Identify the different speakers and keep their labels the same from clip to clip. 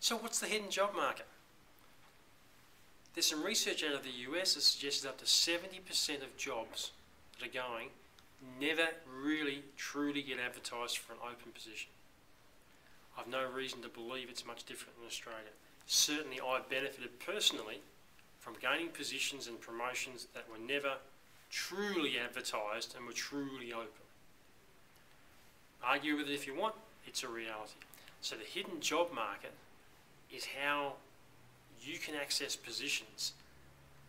Speaker 1: So what's the hidden job market? There's some research out of the US that suggests up to 70% of jobs that are going never really truly get advertised for an open position. I've no reason to believe it's much different in Australia. Certainly I benefited personally from gaining positions and promotions that were never truly advertised and were truly open. Argue with it if you want, it's a reality. So the hidden job market is how you can access positions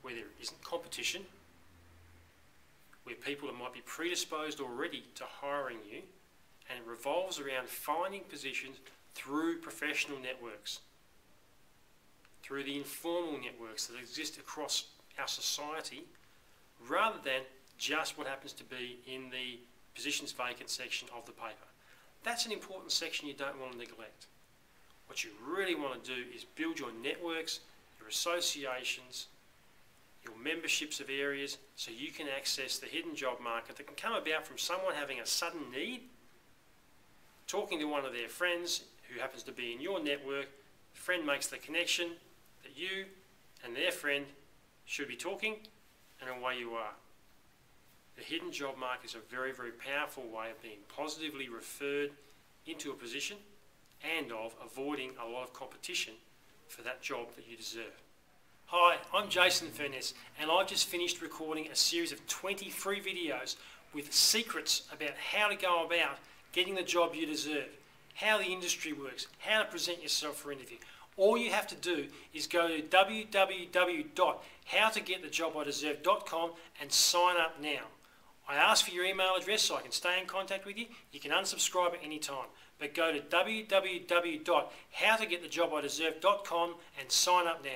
Speaker 1: where there isn't competition, where people that might be predisposed already to hiring you, and it revolves around finding positions through professional networks, through the informal networks that exist across our society, rather than just what happens to be in the positions vacant section of the paper. That's an important section you don't want to neglect. What you really want to do is build your networks, your associations, your memberships of areas so you can access the hidden job market that can come about from someone having a sudden need, talking to one of their friends who happens to be in your network, the friend makes the connection that you and their friend should be talking, and away you are. The hidden job market is a very, very powerful way of being positively referred into a position and of avoiding a lot of competition for that job that you deserve. Hi, I'm Jason Furness, and I've just finished recording a series of 23 videos with secrets about how to go about getting the job you deserve, how the industry works, how to present yourself for interview. All you have to do is go to www.howtogetthejobideserve.com and sign up now. I ask for your email address so I can stay in contact with you. You can unsubscribe at any time. But go to www.howtogetthejobideserve.com and sign up now.